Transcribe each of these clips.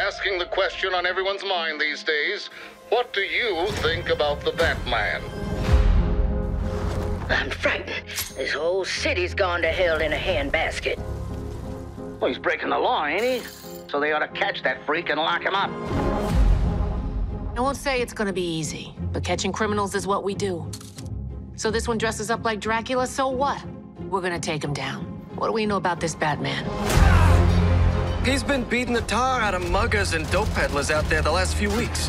asking the question on everyone's mind these days what do you think about the Batman? I'm frightened. This whole city's gone to hell in a handbasket. Well, he's breaking the law, ain't he? So they ought to catch that freak and lock him up. I won't say it's gonna be easy, but catching criminals is what we do. So this one dresses up like Dracula, so what? We're gonna take him down. What do we know about this Batman? He's been beating the tar out of muggers and dope peddlers out there the last few weeks.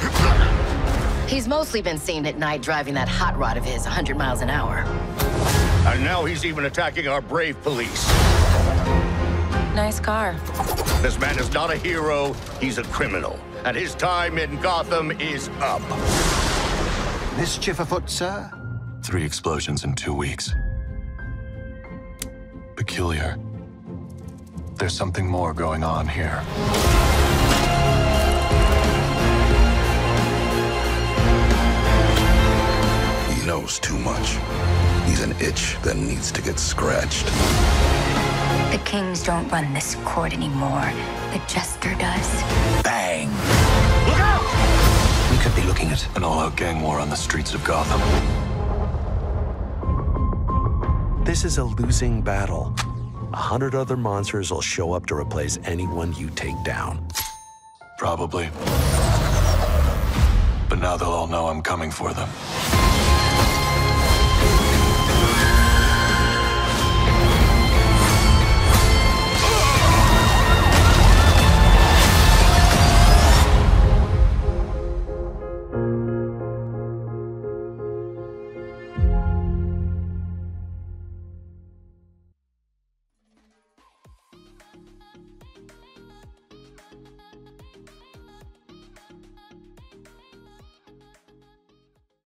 He's mostly been seen at night driving that hot rod of his 100 miles an hour. And now he's even attacking our brave police. Nice car. This man is not a hero, he's a criminal. And his time in Gotham is up. Mischief afoot, sir? Three explosions in two weeks. Peculiar. There's something more going on here. He knows too much. He's an itch that needs to get scratched. The kings don't run this court anymore. The jester does. Bang! Look out! We could be looking at an all-out gang war on the streets of Gotham. This is a losing battle. A hundred other monsters will show up to replace anyone you take down. Probably. But now they'll all know I'm coming for them.